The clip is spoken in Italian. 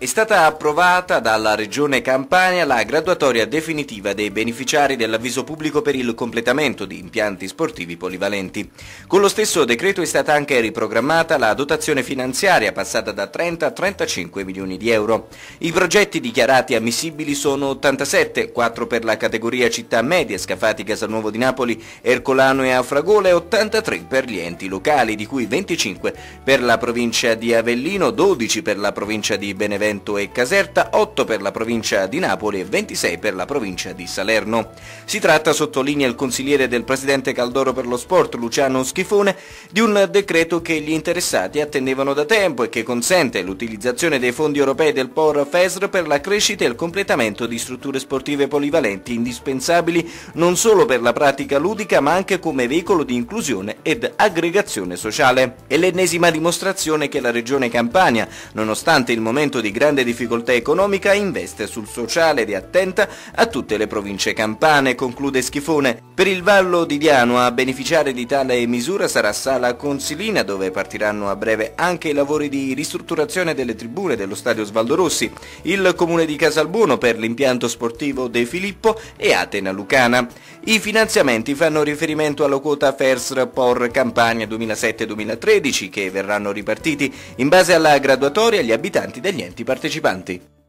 È stata approvata dalla Regione Campania la graduatoria definitiva dei beneficiari dell'avviso pubblico per il completamento di impianti sportivi polivalenti. Con lo stesso decreto è stata anche riprogrammata la dotazione finanziaria passata da 30 a 35 milioni di euro. I progetti dichiarati ammissibili sono 87, 4 per la categoria città medie, Scafati Casanuovo di Napoli, Ercolano e Afragola e 83 per gli enti locali, di cui 25 per la provincia di Avellino, 12 per la provincia di Benevento Benevento e Caserta, 8 per la provincia di Napoli e 26 per la provincia di Salerno. Si tratta, sottolinea il consigliere del presidente Caldoro per lo sport Luciano Schifone, di un decreto che gli interessati attendevano da tempo e che consente l'utilizzazione dei fondi europei del POR FESR per la crescita e il completamento di strutture sportive polivalenti indispensabili non solo per la pratica ludica ma anche come veicolo di inclusione ed aggregazione sociale. È l'ennesima dimostrazione che la regione Campania, nonostante il momento di grande difficoltà economica investe sul sociale ed è attenta a tutte le province campane, conclude Schifone. Per il Vallo di Diano a beneficiare di tale misura sarà Sala Consilina dove partiranno a breve anche i lavori di ristrutturazione delle tribune dello stadio Svaldorossi, il comune di Casalbuono per l'impianto sportivo De Filippo e Atena Lucana. I finanziamenti fanno riferimento alla quota FERS POR Campania 2007-2013 che verranno ripartiti in base alla graduatoria agli abitanti degli enti partecipanti.